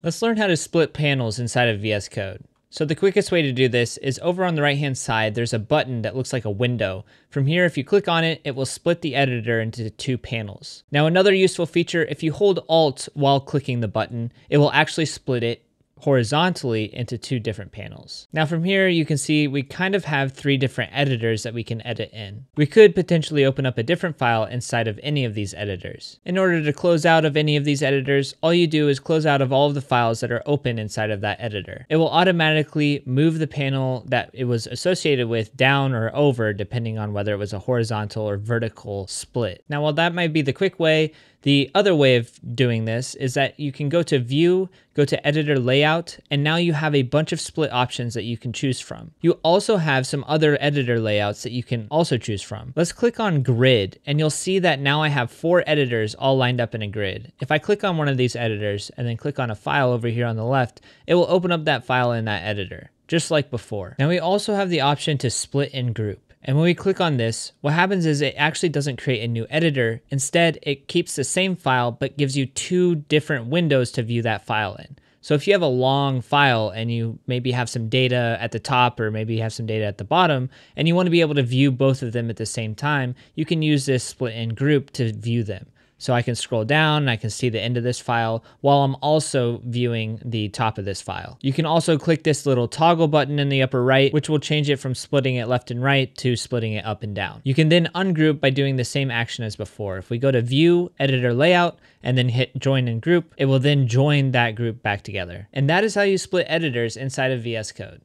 Let's learn how to split panels inside of VS Code. So the quickest way to do this is over on the right hand side, there's a button that looks like a window. From here, if you click on it, it will split the editor into two panels. Now another useful feature, if you hold Alt while clicking the button, it will actually split it horizontally into two different panels. Now from here, you can see we kind of have three different editors that we can edit in. We could potentially open up a different file inside of any of these editors. In order to close out of any of these editors, all you do is close out of all of the files that are open inside of that editor. It will automatically move the panel that it was associated with down or over depending on whether it was a horizontal or vertical split. Now while that might be the quick way, the other way of doing this is that you can go to view, go to editor layout, and now you have a bunch of split options that you can choose from. You also have some other editor layouts that you can also choose from. Let's click on grid and you'll see that now I have four editors all lined up in a grid. If I click on one of these editors and then click on a file over here on the left, it will open up that file in that editor just like before. Now we also have the option to split and group. And when we click on this, what happens is it actually doesn't create a new editor. Instead, it keeps the same file, but gives you two different windows to view that file in. So if you have a long file and you maybe have some data at the top or maybe you have some data at the bottom and you want to be able to view both of them at the same time, you can use this split and group to view them. So I can scroll down and I can see the end of this file while I'm also viewing the top of this file. You can also click this little toggle button in the upper right, which will change it from splitting it left and right to splitting it up and down. You can then ungroup by doing the same action as before. If we go to view, editor layout, and then hit join and group, it will then join that group back together. And that is how you split editors inside of VS Code.